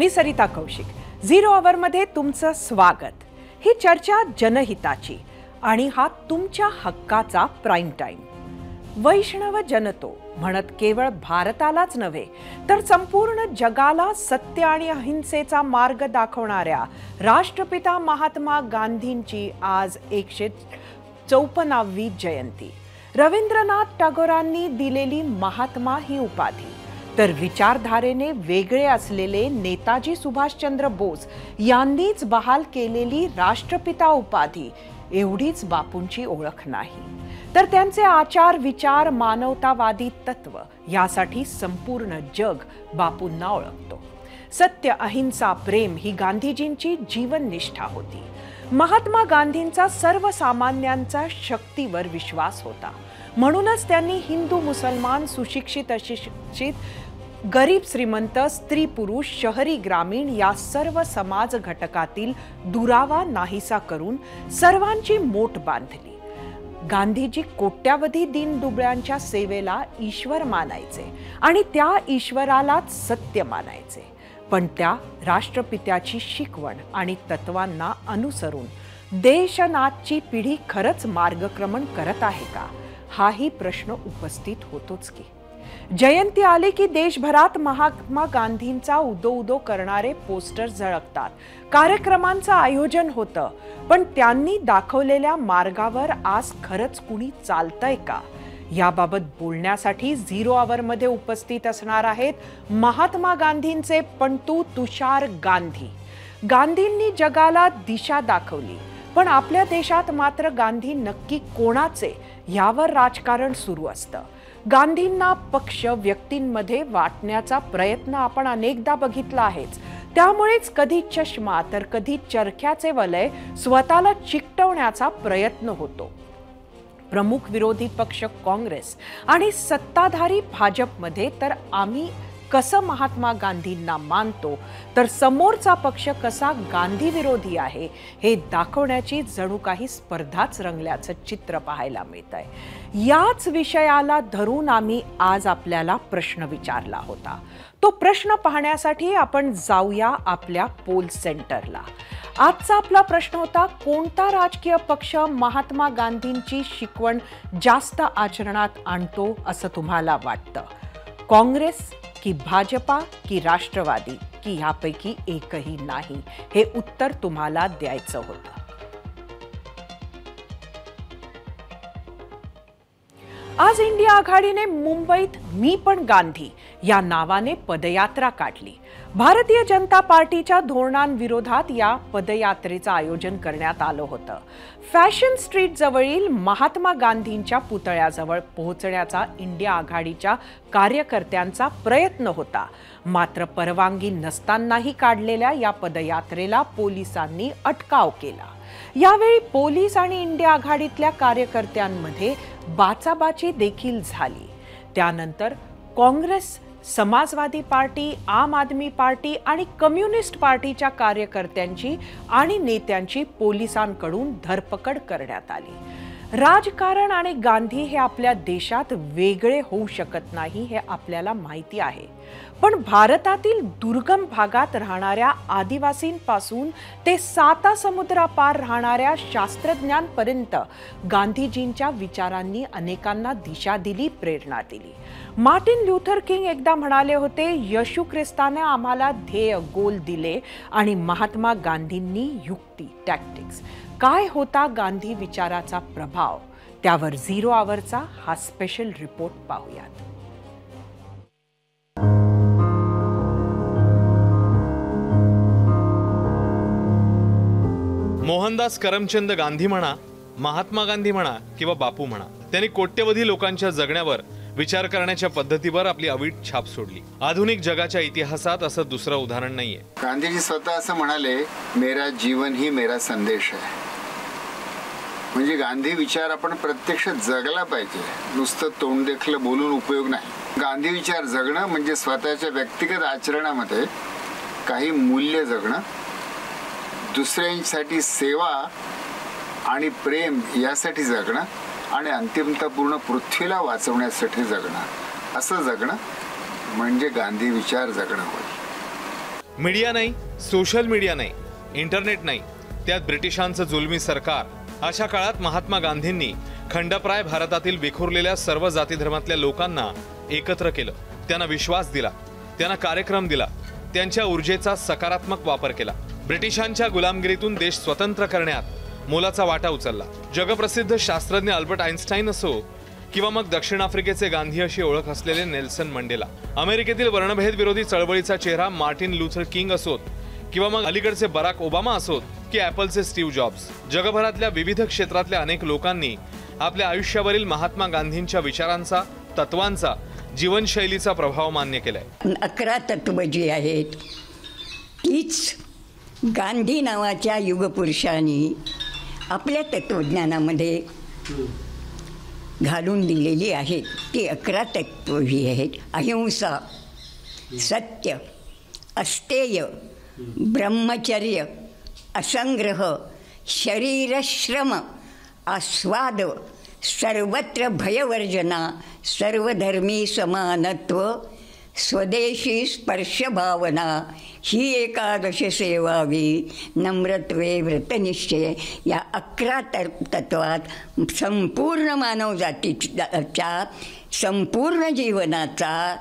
मी Sarita Kaushik. Zero आवरमध्ये तुमचं स्वागत. ही चर्चा जनहिताची आणि हा तुमच्या हक्काचा प्राईम टाईम वैष्णव जनतो म्हणत केवळ भारतालाच नव्हे तर संपूर्ण जगाला सत्य आणि अहिंसेचा मार्ग दाखवणाऱ्या राष्ट्रपिता महात्मा गांधींची आज एकशे चौपन्नावी जयंती. रवींद्रनाथ टागोरांनी दिलेली महात्मा ही उपाधी. तर विचारधारेने वेगळे असलेले नेताजी सुभाषचंद्र बोस यांनीच बहाल केलेली राष्ट्रपिता उपाधी एवढीच बापूंची ओळख नाही. तर त्यांचे आचार विचार मानवतावादी तत्व यासाठी संपूर्ण जग बापूंना ओळखतो. सत्य अहिंसा प्रेम ही गांधीजींची जीवननिष्ठा होती. महात्मा गांधींचा सर्वसामान्यांचा शक्तीवर विश्वास होता. म्हणूनच त्यांनी हिंदू मुसलमान सुशिक्षित अशिक्षित गरीब श्रीमंत स्त्री पुरुष शहरी ग्रामीण या सर्व समाज घटकातील दुरावा नाहीसा करून सर्वांची मोठ बांधली गांधीजी कोट्यावधी दीनदुबळ्यांच्या सेवेला ईश्वर मानायचे आणि त्या ईश्वरालाच सत्य मानायचे. पण त्या राष्ट्रपित्याची शिकवण आणि तत्वांना अनुसरून देशनाथची पिढी खरंच मार्गक्रमण करत आहे का? हाही प्रश्न उपस्थित होतोच की. जयंती आली की देशभरात महात्मा गांधींचा उदो उदो करणारे पोस्टर झळकतात. कार्यक्रमांचं आयोजन होतं पण त्यांनी दाखवलेल्या मार्गावर आज खरंच कुणी चालतंय का? याबाबत बोलण्यासाठी झिरो आवरमध्ये उपस्थित असणार आहेत महात्मा गांधींचे पंतू तुषार गांधी. गांधींनी जगाला दिशा दाखवली. पण आपल्या देशात मात्र गांधी नक्की कोणाचे यावर राजकारण सुरू असतं? गांधींना पक्ष व्यक्तींमध्ये वाटण्याचा प्रयत्न आपण अनेकदा बघितला आहेच. त्यामुळेच कधी चष्मा तर कधी चरख्याचे वलय स्वतःला चिकटवण्याचा प्रयत्न होतो. प्रमुख विरोधी पक्ष काँग्रेस आणि सत्ताधारी भाजपमध्ये तर आम्ही कसं महात्मा गांधींना मानतो तर समोरचा पक्ष कसा गांधी विरोधी आहे हे दाखवण्याची जणू काही स्पर्धाच रंगल्याचं चित्र पाहायला मिळत आहे याच विषयाला धरून आम्ही आज आपल्याला प्रश्न विचारला होता. तो प्रश्न पाहण्यासाठी आपण जाऊया आपल्या पोल सेंटरला. आजचा आपला प्रश्न होता कोणता राजकीय पक्ष महात्मा गांधींची शिकवण जास्त आचरणात आणतो असं तुम्हाला वाटतं? काँग्रेस की भाजपा की राष्ट्रवादी की ह्यापैकी एकही नाही. हे उत्तर तुम्हाला द्यायचं होतं. आज इंडिया आघाडीने मुंबईत मी पण गांधी या नावाने पदयात्रा काढली. भारतीय जनता पार्टीच्या धोरणांविरोधात या पदयात्रेचं आयोजन करण्यात आलं होतं. फॅशन स्ट्रीट जवळील महात्मा गांधींच्या पुतळ्याजवळ पोहोचण्याचा इंडिया आघाडीच्या कार्यकर्त्यांचा प्रयत्न होता. मात्र परवानगी नसतानाही काढलेल्या या पदयात्रेला पोलिसांनी अटकाव केला. यावेळी पोलीस आणि इंडिया आघाडीतल्या कार्यकर्त्यांमध्ये बाचाबाची देखील झाली. त्यानंतर काँग्रेस समाजवादी पार्टी आम आदमी पार्टी आणि कम्युनिस्ट पार्टीच्या कार्यकर्त्यांची आणि नेत्यांची पोलिसांकडून धरपकड करण्यात आली. राजकारण आणि गांधी हे आपल्या देशात वेगळे होऊ शकत नाही हे आपल्याला माहिती आहे. पण भारतातील दुर्गम भागात राहणाऱ्या आदिवासींपासून ते साता समुद्रापार राहणाऱ्या शास्त्रज्ञांपर्यंत गांधीजींच्या विचारांनी अनेकांना दिशा दिली प्रेरणा दिली. मार्टिन ल्युथर किंग एकदा म्हणाले होते यशू ख्रिस्ताने आम्हाला ध्येय गोल दिले आणि महात्मा गांधींनी युक्ती टॅक्टिक्स काय होता गांधी विचाराचा प्रभाव? त्यावर झिरो आवरचा हा स्पेशल रिपोर्ट पाहूयात. मोहनदास करमचंद गांधी म्हणा महात्मा गांधी म्हणा किंवा बापू म्हणा त्यांनी कोट्यवधी लोकांच्या जगण्यावर विचार करण्याच्या पद्धतीवर आपली अवीट छाप सोडली. आधुनिक जगाच्या इतिहासात असं दुसरं उदाहरण नाहीये. गांधीजी स्वतः असं म्हणाले मेरा जीवन ही मेरा संदेश आहे म्हणजे गांधी विचार आपण प्रत्यक्ष जगला पाहिजे. नुसतं तोंड देखलं बोलून उपयोग नाही. गांधी विचार जगणं म्हणजे स्वतःच्या व्यक्तिगत आचरणामध्ये काही मूल्य जगणं दुसऱ्यांसाठी सेवा आणि प्रेम यासाठी जगणं आणि अंतिमता पूर्ण पृथ्वीला वाचवण्यासाठी जगणं. असं जगणं म्हणजे गांधी विचार जगणं होय. मीडिया नाही सोशल मीडिया नाही इंटरनेट नाही त्यात ब्रिटिशांचं जुलमी सरकार. अशा काळात महात्मा गांधींनी खंडप्राय भारतातील विखुरलेल्या सर्व जातीधर्मातल्या लोकांना एकत्र केलं. त्यांना विश्वास दिला त्यांना कार्यक्रम दिला त्यांच्या ऊर्जेचा सकारात्मक वापर केला. ब्रिटिशांच्या गुलामगिरीतून देश स्वतंत्र करण्यात मोलाचा वाटा उचलला. जगप्रसिद्ध शास्त्रज्ञ अल्बर्ट आईन्स्टाईन असो किंवा मग दक्षिण आफ्रिकेचे गांधी अशी ओळख असलेले नेल्सन मंडेला. अमेरिकेतील वर्णभेद विरोधी चळवळीचा चेहरा मार्टिन लुथर किंग असोत किंवा मग अलीकडचे बराक ओबामा असोत की ॲपलचे स्टीव्ह जॉब्स. जगभरातल्या विविध क्षेत्रातल्या अनेक लोकांनी आपल्या आयुष्यावरील महात्मा गांधींच्या विचारांचा तत्वांचा जीवनशैलीचा प्रभाव मान्य केलाय. अकरा तत्व जी आहेत तीच गांधी नावाच्या युगपुरुषांनी आपल्या तत्वज्ञानामध्ये घालून दिलेली आहेत. ती अकरा तत्व ही आहेत. अहिंसा सत्य अस्तेय ब्रह्मचर्य असंग्रह शरीरश्रम आस्वाद सर्वत्र भयवर्जना सर्वधर्मी समानत्व स्वदेशी स्पर्श भावना ही एकादश सेवावी. नम्रत्वे व्रतनिश्चय या अकरा तर तत्वात संपूर्ण मानवजातीच्या संपूर्ण जीवनाचा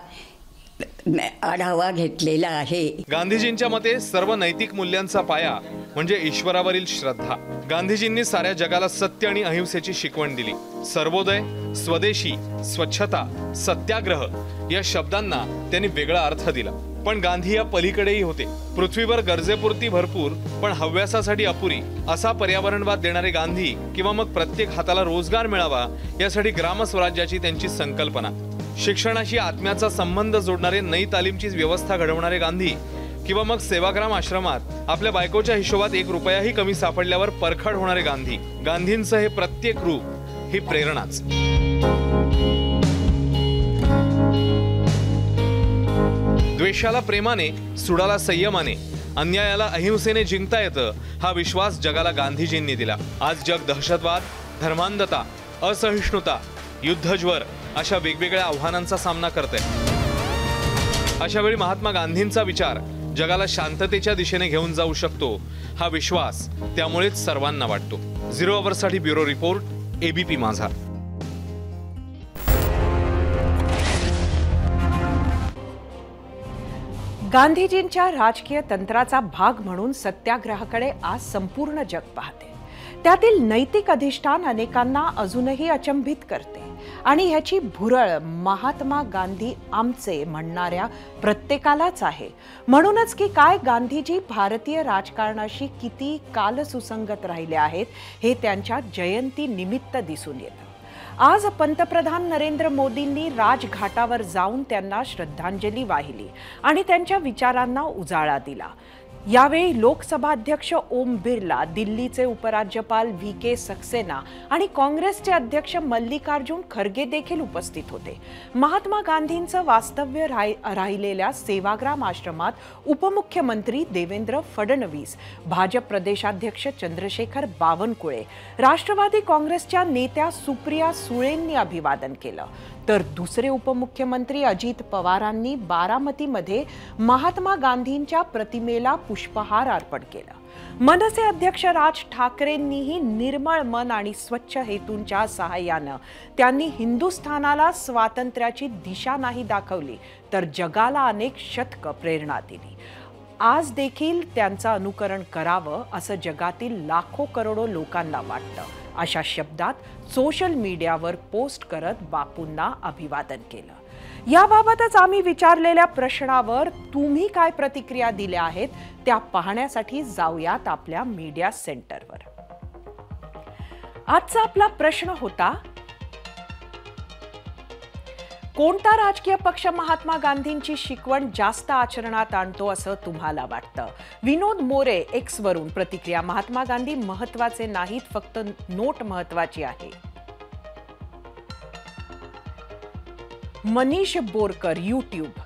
आढावा घेतलेला आहे. गांधीजींच्या मते सर्व नैतिक मूल्यांचा पाया म्हणजे ईश्वरावरील श्रद्धा. गांधीजींनी साऱ्या जगाला सत्य आणि अहिंसेची शिकवण दिली. सर्वोदय स्वदेशी स्वच्छता सत्याग्रह या शब्दांना त्यांनी वेगळा अर्थ दिला. पण गांधी या पलीकडेही होते. पृथ्वीवर गरजेपुरती भरपूर पण हव्यासासाठी अपुरी असा पर्यावरणवाद देणारे गांधी किंवा मग प्रत्येक हाताला रोजगार मिळावा यासाठी ग्रामस्वराज्याची त्यांची संकल्पना. शिक्षणाशी आत्म्याचा संबंध जोडणारे नई तालीमची व्यवस्था घडवणारे गांधी किंवा मग सेवाग्राम आश्रमात आपल्या बायकोच्या हिशोबात एक रुपयाही कमी सापडल्यावर परखड होणारे गांधी. गांधींचं हे प्रत्येक रूप ही प्रेरणाच. द्वेषाला प्रेमाने सुडाला संयमाने अन्यायाला अहिंसेने जिंकता येतं हा विश्वास जगाला गांधीजींनी दिला. आज जग दहशतवाद धर्मांधता असहिष्णुता युद्धज्वर अशा वेगवेगळ्या आव्हानांचा सामना करते. अशा वेळी महात्मा गांधींचा विचार जगाला शांततेच्या दिशेने घेऊन जाऊ शकतो हा विश्वास त्यामुळेच सर्वांना वाटतो. झिरो अवरसाठी ब्युरो रिपोर्ट एबीपी माझा. गांधीजींच्या राजकीय तंत्राचा भाग म्हणून सत्याग्रहाकडे आज संपूर्ण जग पाहते. त्यातील नैतिक अधिष्ठान अनेकांना अजूनही अचंबित करते. आणि ह्याची भुरळ महात्मा गांधी आमचे म्हणणाऱ्या प्रत्येकालाच आहे. म्हणूनच की काय गांधीजी भारतीय राजकारणाशी किती काल सुसंगत राहिले आहेत हे त्यांच्या जयंती निमित्त दिसून येतं. आज पंतप्रधान नरेंद्र मोदींनी राजघाटावर जाऊन त्यांना श्रद्धांजली वाहिली आणि त्यांच्या विचारांना उजाळा दिला. यावेळी लोकसभा अध्यक्ष ओम बिर्ला दिल्लीचे उपराज्यपाल व्ही के सक्सेना आणि काँग्रेसचे अध्यक्ष मल्लिकार्जुन खरगे देखील उपस्थित होते. महात्मा गांधींचं वास्तव्य राहि राहिलेल्या सेवाग्राम आश्रमात उपमुख्यमंत्री देवेंद्र फडणवीस भाजप प्रदेशाध्यक्ष चंद्रशेखर बावनकुळे राष्ट्रवादी काँग्रेसच्या नेत्या सुप्रिया सुळेंनी अभिवादन केलं. तर दुसरे उपमुख्यमंत्री अजित पवारांनी बारामतीमध्ये महात्मा गांधींच्या प्रतिमेला पुष्पहार अर्पण केला. मनसे अध्यक्ष राज ठाकरेंनीही निर्मळ मन आणि स्वच्छ हेतूंच्या सहाय्यानं त्यांनी हिंदुस्थानाला स्वातंत्र्याची दिशा नाही दाखवली तर जगाला अनेक शतक प्रेरणा दिली. आज देखील त्यांचं अनुकरण करावं असं जगातील लाखो करोडो लोकांना वाटतं. अशा शब्दात सोशल मीडियावर पोस्ट करत बापूंना अभिवादन केलं. याबाबतच आम्ही विचारलेल्या प्रश्नावर तुम्ही काय प्रतिक्रिया दिल्या आहेत त्या पाहण्यासाठी जाऊयात आपल्या मीडिया सेंटरवर आजचा आपला प्रश्न होता कोणता राजकीय पक्ष महात्मा गांधींची शिकवण जास्त आचरणात आणतो असं तुम्हाला वाटतं? विनोद मोरे एक्स वरून प्रतिक्रिया. महात्मा गांधी महत्त्वाचे नाहीत फक्त नोट महत्वाची आहे. मनीष बोरकर यूट्यूब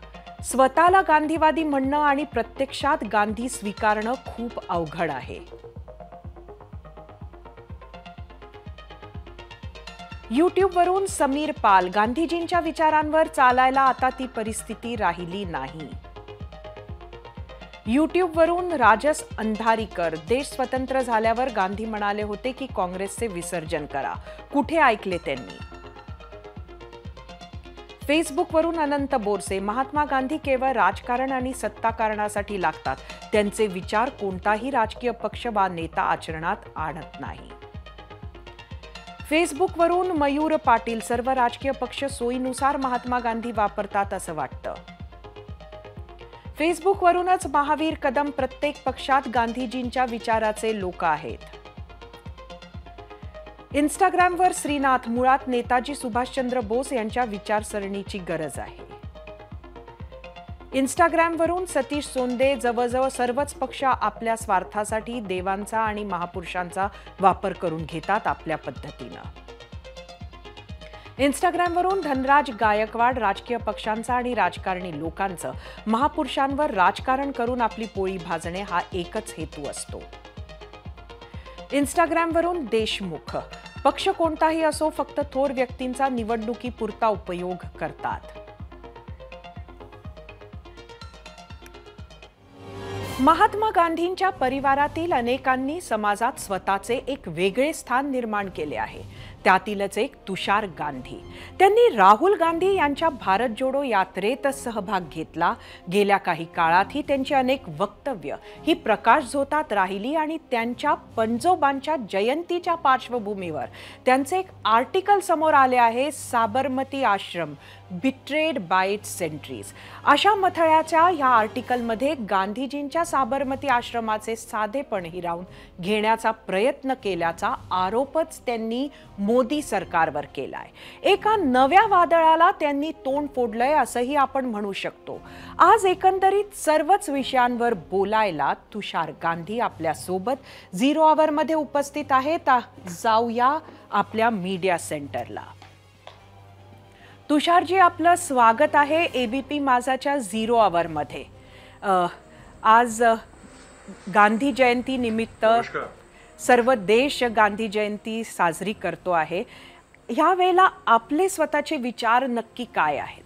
स्वतःला गांधीवादी म्हणणं आणि प्रत्यक्षात गांधी स्वीकारणं खूप अवघड आहे. युट्यूबवरून समीर पाल गांधीजींच्या विचारांवर चालायला आता ती परिस्थिती राहिली नाही. युट्यूबवरून राजस अंधारीकर देश स्वतंत्र झाल्यावर गांधी म्हणाले होते की काँग्रेसचे विसर्जन करा. कुठे ऐकले त्यांनी? फेसबुकवरून अनंत बोरसे महात्मा गांधी केवळ राजकारण आणि सत्ताकारणासाठी लागतात. त्यांचे विचार कोणताही राजकीय पक्ष वा नेता आचरणात आणत नाही. फेसबुकवरून मयूर पाटील सर्व राजकीय पक्ष सोयीनुसार महात्मा गांधी वापरतात असं वाटतं. फेसबुकवरूनच महावीर कदम प्रत्येक पक्षात गांधीजींच्या विचाराचे लोक आहेत. इंस्टाग्रामवर श्रीनाथ मुळात नेताजी सुभाषचंद्र बोस यांच्या विचारसरणीची गरज आहे. इंस्टाग्रामवरून सतीश सोंदे जवळजवळ सर्वच पक्ष आपल्या स्वार्थासाठी देवांचा आणि महापुरुषांचा वापर करून घेतात आपल्या पद्धतीनं. इंस्टाग्रामवरून धनराज गायकवाड राजकीय पक्षांचा आणि राजकारणी लोकांचं महापुरुषांवर राजकारण करून आपली पोळी भाजणे हा एकच हेतू असतो. इंस्टाग्रामवरून देशमुख पक्ष कोणताही असो फक्त थोर व्यक्तींचा निवडणुकीपुरता उपयोग करतात. महात्मा गांधींच्या परिवारातील अनेकांनी समाजात स्वतःचे एक वेगळे स्थान निर्माण केले आहे. त्यातीलच एक तुषार गांधी. त्यांनी राहुल गांधी यांच्या भारत जोडो यात्रेत सहभाग घेतला. गेल्या काही काळातही त्यांची अनेक वक्तव्य ही प्रकाश झोतात राहिली आणि त्यांच्या पंजोबांच्या जयंतीच्या पार्श्वभूमीवर त्यांचे एक आर्टिकल समोर आले आहे Sabarmati Ashram. Betrayed by sentries. अशा मथळ्याच्या ह्या आर्टिकलमध्ये गांधीजींच्या साबरमती आश्रमाचे साधेपण हिरावून घेण्याचा प्रयत्न केल्याचा आरोपच त्यांनी मोदी सरकारवर केलाय. एका नव्या वादळाला त्यांनी तोंड फोडलंय असंही आपण म्हणू शकतो. आज एकंदरीत सर्वच विषयांवर बोलायला तुषार गांधी आपल्यासोबत झिरो आवरमध्ये उपस्थित आहेत. जाऊया आपल्या मीडिया सेंटरला तुषारजी आपलं स्वागत आहे एबीपी माझाच्या झिरो आवरमध्ये आज गांधी जयंती निमित्त सर्व देश गांधी जयंती साजरी करतो आहे. ह्या वेळेला आपले स्वतःचे विचार नक्की काय आहेत?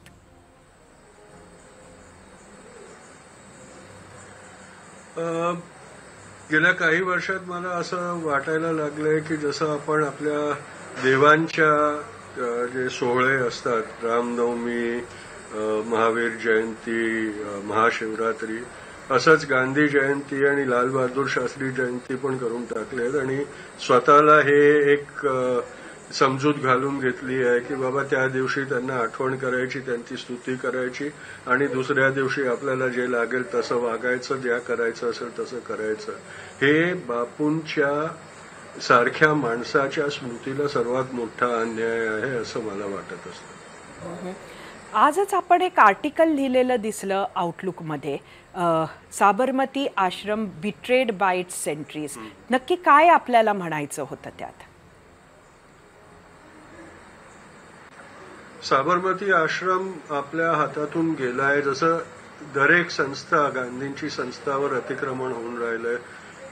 अ, गेल्या काही वर्षात मला असं वाटायला लागलंय की जसं आपण आपल्या देवांच्या जे सोहळे असतात रामनवमी महावीर जयंती महाशिवरात्री असंच गांधी जयंती आणि लालबहादूर शास्त्री जयंती पण करून टाकलेत आणि स्वतःला हे एक समजूत घालून घेतली आहे की बाबा त्या दिवशी त्यांना आठवण करायची त्यांची स्तुती करायची आणि दुसऱ्या दिवशी आपल्याला जे लागेल तसं वागायचं ज्या करायचं असेल तसं करायचं. हे बापूंच्या सारख्या माणसाच्या स्मृतीला सर्वात मोठा अन्याय आहे असं मला वाटत असतं. आजच आपण एक आर्टिकल लिहिलेलं दिसलं आउटलुकमध्ये Sabarmati Ashram betrayed by sentries नक्की काय आपल्याला म्हणायचं होतं त्यात? साबरमती आश्रम आपल्या हातातून गेलाय. जसं दरेक संस्था गांधींची संस्थावर अतिक्रमण होऊन राहिलंय.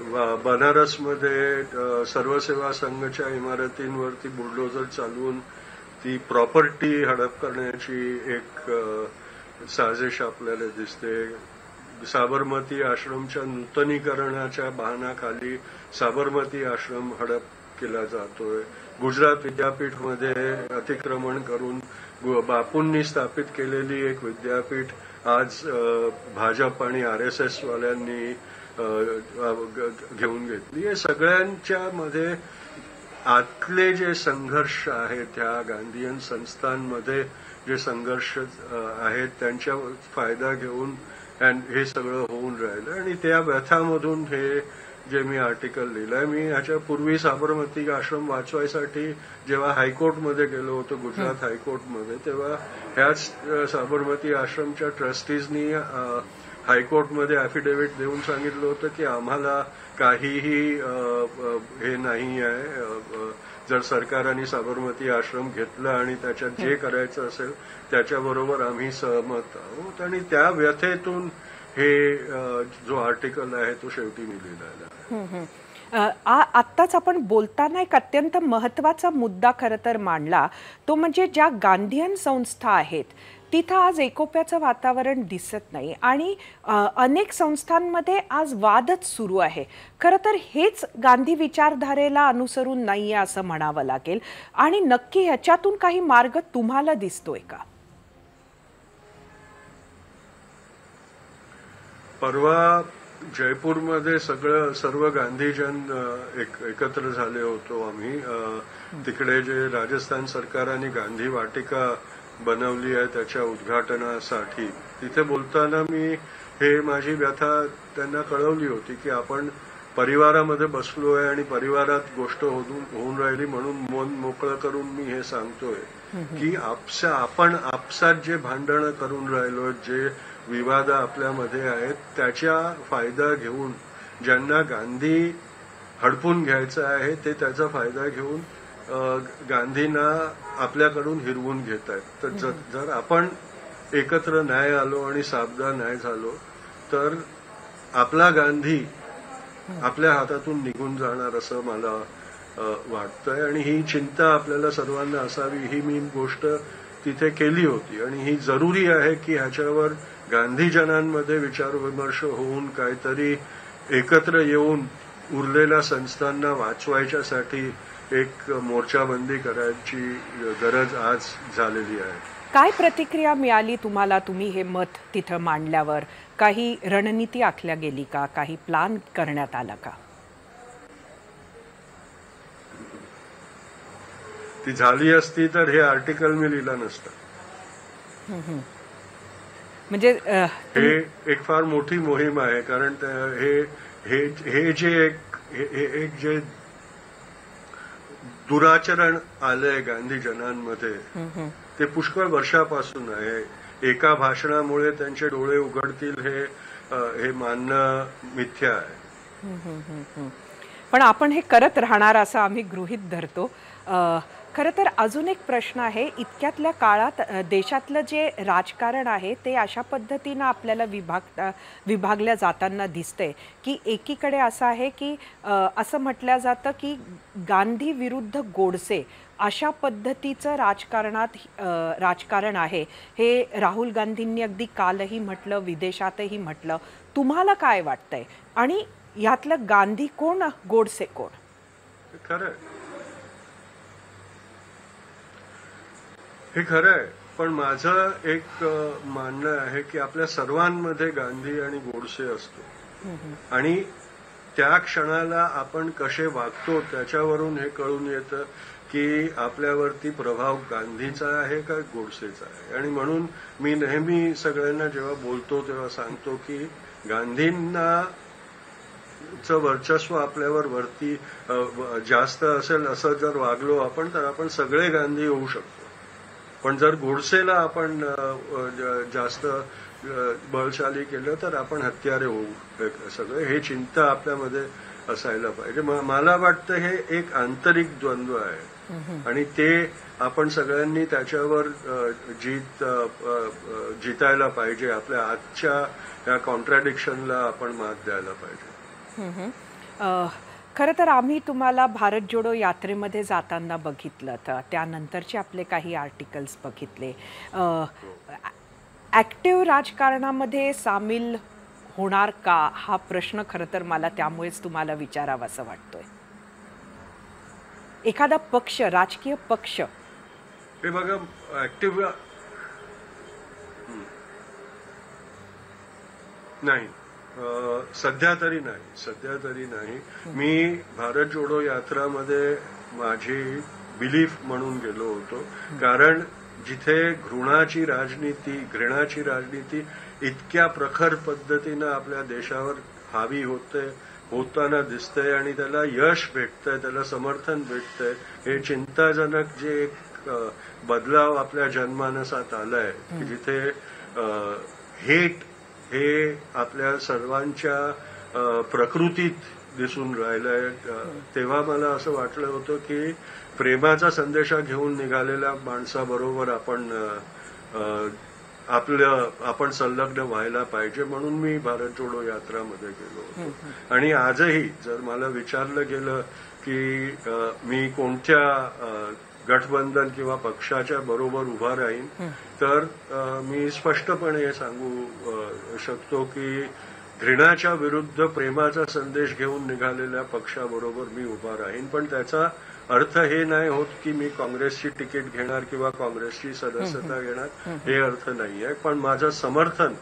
बनारसमध्ये सर्वसेवा संघच्या इमारतींवरती बुलडोजर चालवून ती प्रॉपर्टी हडप करण्याची एक साजिश आपल्याला दिसते. साबरमती आश्रमच्या नूतनीकरणाच्या बहानाखाली साबरमती आश्रम हडप केला जातोय. गुजरात विद्यापीठमध्ये अतिक्रमण करून बापूंनी स्थापित केलेली एक विद्यापीठ आज भाजप आणि आर एस एस वाल्यांनी घेऊन घेतली. हे सगळ्यांच्या मध्ये आतले जे संघर्ष आहेत त्या गांधीयन संस्थांमध्ये जे संघर्ष आहेत त्यांच्या फायदा घेऊन हे सगळं होऊन राहिलं. आणि त्या व्यथामधून हे जे मी आर्टिकल लिहिलंय मी ह्याच्या पूर्वी साबरमती आश्रम वाचवायसाठी जेव्हा हायकोर्टमध्ये गेलो होतो गुजरात हायकोर्टमध्ये तेव्हा ह्याच साबरमती आश्रमच्या ट्रस्टीजनी हायकोर्टमध्ये अॅफिडेव्हिट देऊन सांगितलं होतं की आम्हाला काहीही हे नाही आहे. जर सरकारने साबरमती आश्रम घेतला आणि त्याच्यात जे करायचं असेल त्याच्याबरोबर आम्ही सहमत आहोत. आणि त्या व्यथेतून हे जो आर्टिकल आहे तो शेवटी मी लिहिलेला आहे आत्ताच आपण बोलताना एक अत्यंत महत्त्वाचा मुद्दा खरं तर मांडला. तो म्हणजे ज्या गांधीयन संस्था आहेत तिथं आज एकोप्याचं वातावरण दिसत नाही आणि अनेक संस्थांमध्ये आज वादच सुरू आहे. खरं तर हेच गांधी विचारधारेला अनुसरून नाही आहे असं म्हणावं लागेल. आणि नक्की ह्याच्यातून काही मार्ग तुम्हाला दिसतोय का? परवा जयपूरमध्ये सगळं सर्व गांधीजन एक एकत्र झाले होतो आम्ही. तिकडे जे राजस्थान सरकार आणि गांधी वाटिका बनवली आहे त्याच्या उद्घाटनासाठी. तिथे बोलताना मी हे माझी व्यथा त्यांना कळवली होती की आपण परिवारामध्ये बसलोय आणि परिवारात गोष्ट होऊन होऊन राहिली म्हणून मन मोकळं करून मी हे सांगतोय की आपसा आपण आपसात जे भांडणं करून राहिलो जे विवाद आपल्यामध्ये आहेत त्याचा फायदा घेऊन ज्यांना गांधी हडपून घ्यायचा आहे ते त्याचा फायदा घेऊन गांधींना आपल्याकडून हिरवून घेत आहेत. तर जर आपण एकत्र नाही आलो आणि साबदा नाही झालो तर आपला गांधी आपल्या हातातून निघून जाणार असं मला वाटतंय. आणि ही चिंता आपल्याला सर्वांना असावी ही मी गोष्ट तिथे केली होती. आणि ही जरुरी आहे की ह्याच्यावर गांधीजनांमध्ये विचारविमर्श होऊन काहीतरी एकत्र येऊन उरलेल्या संस्थांना वाचवायच्यासाठी एक मोर्चाबंदी करायची गरज आज झालेली आहे. काय प्रतिक्रिया मिळाली तुम्हाला तुम्ही हे मत तिथं मांडल्यावर? काही रणनीती आखल्या गेली का? काही प्लान करण्यात आला का? ती झाली असती तर हे आर्टिकल मी लिहिलं नसतं. म्हणजे हे एक फार मोठी मोहीम आहे कारण हे हे हे जे एक हे- हे एक जे दुराचरण आलंय गांधीजनांमध्ये ते पुष्कळ वर्षापासून आहे. एका भाषणामुळे त्यांचे डोळे उघडतील हे हे मानणं मिथ्या आहे. पण आपण हे करत राहणार असं आम्ही गृहीत धरतो. खरं तर अजून एक प्रश्न आहे इतक्यातल्या काळात देशातलं जे राजकारण आहे ते अशा पद्धतीनं आपल्याला विभाग विभागल्या जाताना दिसतंय. की एकीकडे असं आहे की असं म्हटलं जातं की गांधी विरुद्ध गोडसे अशा पद्धतीचं राजकारणात राजकारण आहे. हे राहुल गांधींनी अगदी कालही म्हटलं विदेशातही म्हटलं. तुम्हाला काय वाटतंय? आणि यातलं गांधी कोण गोडसे कोण? खरं हे खरं आहे पण माझं एक मानणं आहे की आपल्या सर्वांमध्ये गांधी आणि गोडसे असतो. आणि त्या क्षणाला आपण कसे वागतो त्याच्यावरून हे कळून येतं की आपल्यावरती प्रभाव गांधीचा आहे का गोडसेचा आहे. आणि म्हणून मी नेहमी सगळ्यांना जेव्हा बोलतो तेव्हा सांगतो की गांधींना चं वर्चस्व आपल्यावर वरती जास्त असेल असं जर वागलो आपण तर आपण सगळे गांधी होऊ शकतो. पण जर गोडसेला आपण जास्त बळशाली केलं तर आपण हत्यारे होऊ सगळे हे चिंता आपल्यामध्ये असायला पाहिजे. मला वाटतं हे एक आंतरिक द्वंद्व आहे. आणि ते आपण सगळ्यांनी त्याच्यावर जीत जितायला पाहिजे. आपल्या आजच्या या कॉन्ट्रॅडिक्शनला आपण मात द्यायला पाहिजे. खरं तर आम्ही तुम्हाला भारत जोडो यात्रेमध्ये जाताना बघितलं तर त्यानंतरचे आपले काही आर्टिकल्स बघितले. ॲक्टिव्ह राजकारणामध्ये सामील होणार का? हा प्रश्न खरं तर मला त्यामुळेच तुम्हाला विचारावा असं वाटतोय. एखादा पक्ष राजकीय पक्ष. हे बघा ऍक्टिव्ह नाही. सध्या तरी नाही सध्या तरी नाही. मी भारत जोडो यात्रामध्ये माझी बिलीफ म्हणून गेलो होतो. कारण जिथे घृणाची राजनीती घृणाची राजनीती इतक्या प्रखर पद्धतीनं आपल्या देशावर हावी होते होताना दिसतंय आणि त्याला यश भेटतंय त्याला समर्थन भेटतंय हे चिंताजनक जे एक बदलाव आपल्या जनमानसात आलाय जिथे हेट हे आपल्या सर्वांच्या प्रकृतीत दिसून राहिलंय. तेव्हा मला असं वाटलं होतं की प्रेमाचा संदेशा घेऊन निघालेल्या माणसाबरोबर आपण आपलं आपण संलग्न व्हायला पाहिजे म्हणून मी भारत जोडो यात्रामध्ये गेलो होतो. आणि आजही जर मला विचारलं गेलं की मी कोणत्या गठबंधन किंवा पक्षाच्या बरोबर उभा राहीन तर मी स्पष्टपणे हे सांगू शकतो की घृणाच्या विरुद्ध प्रेमाचा संदेश घेऊन निघालेल्या पक्षाबरोबर मी उभा राहीन. पण त्याचा अर्थ हे नाही होत की मी काँग्रेसची तिकीट घेणार किंवा काँग्रेसची सदस्यता घेणार हे अर्थ नाहीये. पण माझं समर्थन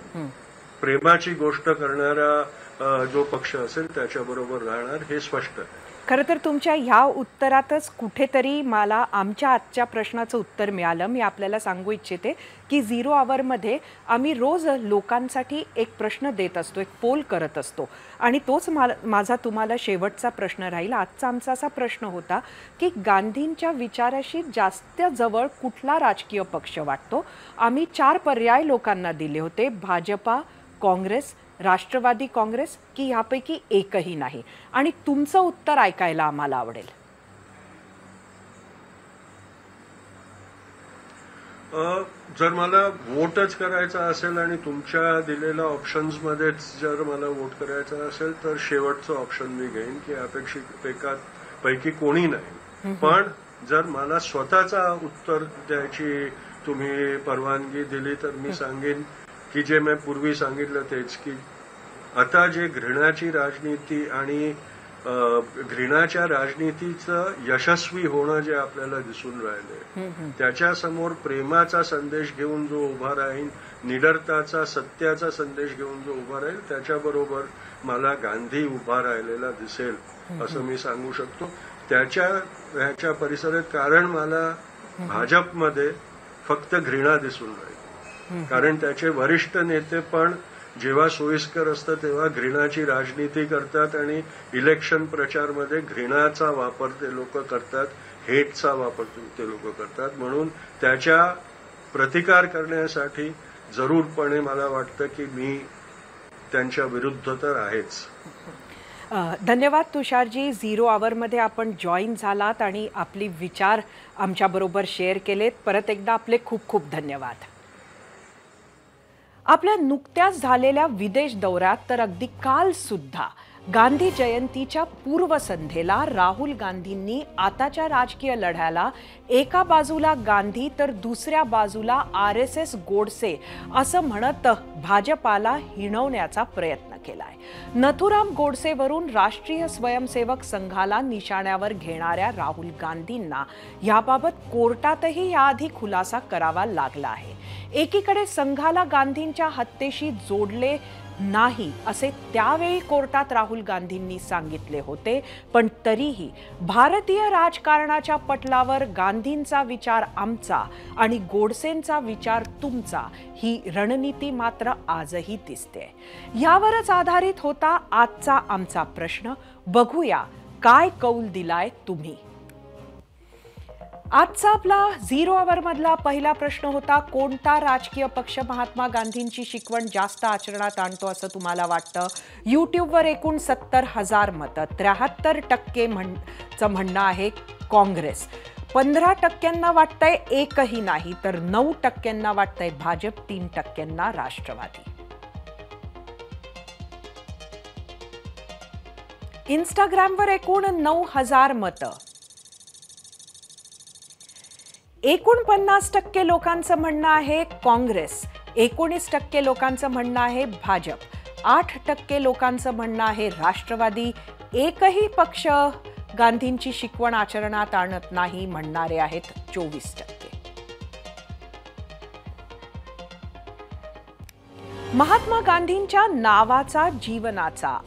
प्रेमाची गोष्ट करणारा जो पक्ष असेल त्याच्याबरोबर राहणार हे स्पष्ट आहे. खरं तर तुमच्या ह्या उत्तरातच कुठेतरी मला आमच्या आजच्या प्रश्नाचं उत्तर मिळालं. मी आपल्याला सांगू इच्छिते की झिरो आवरमध्ये आम्ही रोज लोकांसाठी एक प्रश्न देत असतो एक पोल करत असतो. आणि तोच मा- माझा तुम्हाला शेवटचा प्रश्न राहील. आजचा आमचा असा प्रश्न होता की गांधींच्या विचाराशी जास्त जवळ कुठला राजकीय पक्ष वाटतो? आम्ही चार पर्याय लोकांना दिले होते. भाजपा काँग्रेस राष्ट्रवादी काँग्रेस की ह्यापैकी एकही नाही. आणि तुमचं उत्तर ऐकायला आम्हाला आवडेल. अ, जर मला वोटच करायचा असेल आणि तुमच्या दिलेल्या ऑप्शन्स मध्येच जर मला वोट करायचा असेल तर शेवटचं ऑप्शन मी घेईन की अपेक्षित एका पैकी कोणी नाही. पण जर मला स्वतःचा उत्तर द्यायची तुम्ही परवानगी दिली तर मी सांगेन की जे मी पूर्वी सांगितलं तेच की आता जे घृणाची राजनीती आणि घृणाच्या राजनीतीचं यशस्वी होणं जे आपल्याला दिसून राहिले त्याच्यासमोर प्रेमाचा संदेश घेऊन जो उभा राहील निडरताचा सत्याचा संदेश घेऊन जो उभा राहील त्याच्याबरोबर मला गांधी उभा राहिलेला दिसेल असं मी सांगू शकतो. त्याच्या ह्याच्या परिसरात कारण मला भाजपमध्ये फक्त घृणा दिसून राहील. कारण त्याचे वरिष्ठ नेते पण जेव्हा सोयीस्कर असतं तेव्हा घृणाची राजनीती करतात आणि इलेक्शन प्रचारमध्ये घृणाचा वापर ते लोक करतात हेटचा वापर ते लोक करतात. म्हणून त्याच्या प्रतिकार करण्यासाठी जरूरपणे मला वाटतं की मी त्यांच्या विरुद्ध तर आहेच. धन्यवाद तुषारजी. झिरो आवरमध्ये आपण जॉईन झालात आणि आपली विचार आमच्याबरोबर शेअर केलेत. परत एकदा आपले खूप खूप धन्यवाद. आपल्या नुकत्याच झालेल्या विदेश दौऱ्यात तर अगदी काल सुद्धा गांधी जयंतीच्या पूर्वसंध्येला राहुल गांधींनी आताच्या राजकीय लढ्याला एका बाजूला गांधी तर दुसऱ्या बाजूला आर एस एस गोडसे असं म्हणत भाजपाला हिणवण्याचा प्रयत्न केलाय. नथुराम गोडसेवरून राष्ट्रीय स्वयंसेवक संघाला निशाण्यावर घेणाऱ्या राहुल गांधींना याबाबत कोर्टातही याआधी खुलासा करावा लागला आहे. एकीकडे संघाला गांधींच्या हत्येशी जोडले नाही असे त्यावेळी कोर्टात राहुल गांधींनी सांगितले होते. पण तरीही भारतीय राजकारणाच्या पटलावर गांधींचा विचार आमचा आणि गोडसेंचा विचार तुमचा ही रणनीती मात्र आजही दिसते. यावरच आधारित होता आजचा आमचा प्रश्न. बघूया काय कौल दिलाय तुम्ही. आजचा आपला झिरो आवर मधला पहिला प्रश्न होता कोणता राजकीय पक्ष महात्मा गांधींची शिकवण जास्त आचरणात आणतो असं तुम्हाला वाटतं? युट्यूबवर एकूण सत्तर हजार मतं त्र्याहत्तर टक्के म्हणचं म्हणणं आहे काँग्रेस. पंधरा टक्क्यांना वाटतंय एकही नाही तर नऊ टक्क्यांना वाटतंय भाजप तीन टक्क्यांना राष्ट्रवादी. इंस्टाग्रामवर एकूण नऊ हजार मतं. एकूण पन्नास टक्के लोकांचं म्हणणं आहे काँग्रेस एकोणीस टक्के लोकांचं म्हणणं आहे भाजप आठ टक्के लोकांचं म्हणणं आहे राष्ट्रवादी. एकही पक्ष गांधींची शिकवण आचरणात आणत नाही म्हणणारे आहेत चोवीस टक्के. महात्मा गांधींच्या नावाचा जीवनाचा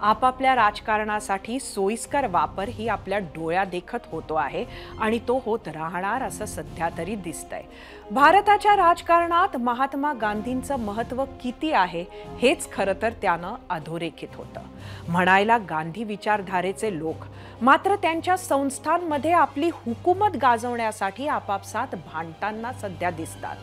आपापल्या राजकारणासाठी सोयीस्कर वापर ही आपल्या डोळ्या देखत होतो आहे आणि तो होत राहणार असं सध्या तरी दिसतंय. भारताच्या राजकारणात महात्मा गांधींचं महत्त्व किती आहे हेच खरं तर त्यानं अधोरेखित होतं. म्हणायला गांधी विचारधारेचे लोक मात्र त्यांच्या संस्थांमध्ये आपली हुकूमत गाजवण्यासाठी आपापसात भांडताना सध्या दिसतात.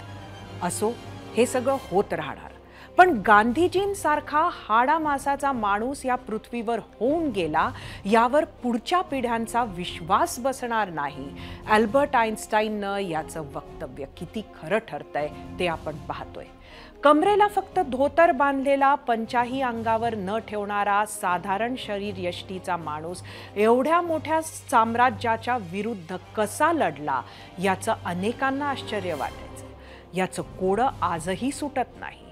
असो हे सगळं होत राहणार. पण गांधीजींसारखा हाडामासाचा माणूस या पृथ्वीवर होऊन गेला यावर पुढच्या पिढ्यांचा विश्वास बसणार नाही. अल्बर्ट आईन्स्टाईननं याचं वक्तव्य किती खरं ठरतंय ते आपण पाहतोय. कमरेला फक्त धोतर बांधलेला पंचाही अंगावर न ठेवणारा साधारण शरीर यष्टीचा माणूस एवढ्या मोठ्या साम्राज्याच्या विरुद्ध कसा लढला याचं अनेकांना आश्चर्य वाटायचं. याचं कोडं आजही सुटत नाही.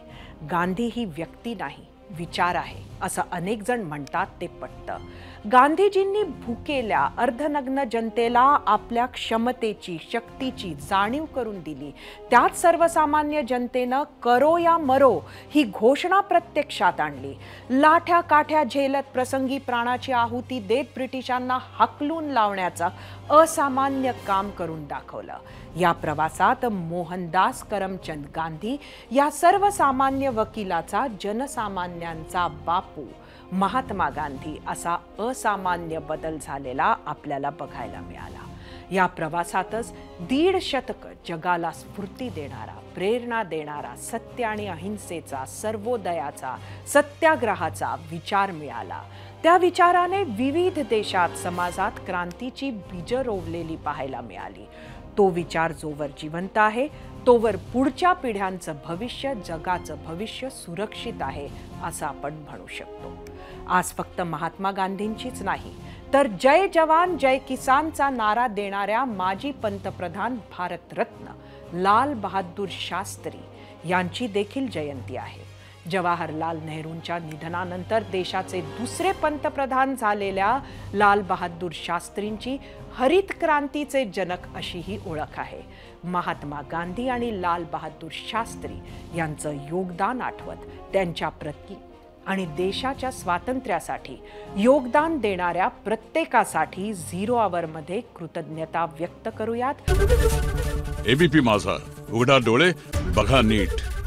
गांधी ही व्यक्ती नाही विचार आहे असं अनेक जण म्हणतात ते पटतं. गांधीजींनी भुकेल्या अर्धनग्न जनतेला आपल्या क्षमतेची शक्तीची जाणीव करून दिली. त्यात सर्वसामान्य जनतेनं करो या मरो ही घोषणा प्रत्यक्षात आणली. लाठ्या काठ्या झेलत प्रसंगी प्राणाची आहुती देत ब्रिटिशांना हकलून लावण्याचं असामान्य काम करून दाखवलं. या प्रवासात मोहनदास करमचंद गांधी या सर्वसामान्य वकिलाचा जनसामान्यांचा बापू महात्मा गांधी असा असामान्य बदल झालेला आपल्याला बघायला मिळाला. या प्रवासातच दीड शतक जगाला स्फूर्ती देणारा प्रेरणा देणारा सत्य आणि अहिंसेचा सर्वोदयाचा सत्याग्रहाचा विचार मिळाला. त्या विचाराने विविध देशात समाजात क्रांतीची बीज रोवलेली पाहायला मिळाली. तो विचार जोवर जिवंत आहे तोवर पुढच्या पिढ्यांचं भविष्य जगाचं भविष्य सुरक्षित आहे असं आपण म्हणू शकतो. आज फक्त महात्मा गांधींचीच नाही तर जय जवान जय किसानचा नारा देणाऱ्या माजी पंतप्रधान भारतरत्न लाल बहादूर शास्त्री यांची देखील जयंती आहे. जवाहरलाल नेहरूंच्या निधनानंतर देशाचे दुसरे पंतप्रधान झालेल्या लाल बहादूर शास्त्रींची हरित क्रांतीचे जनक अशी ही ओळख आहे. महात्मा गांधी आणि लाल बहादूर शास्त्री यांचं योगदान आठवत त्यांच्या प्रती आणि देशाच्या स्वातंत्र्यासाठी योगदान देणाऱ्या प्रत्येकासाठी झिरो आवरमध्ये कृतज्ञता व्यक्त करूयात. एबीपी माझा. उघडा डोळे बघा नीट.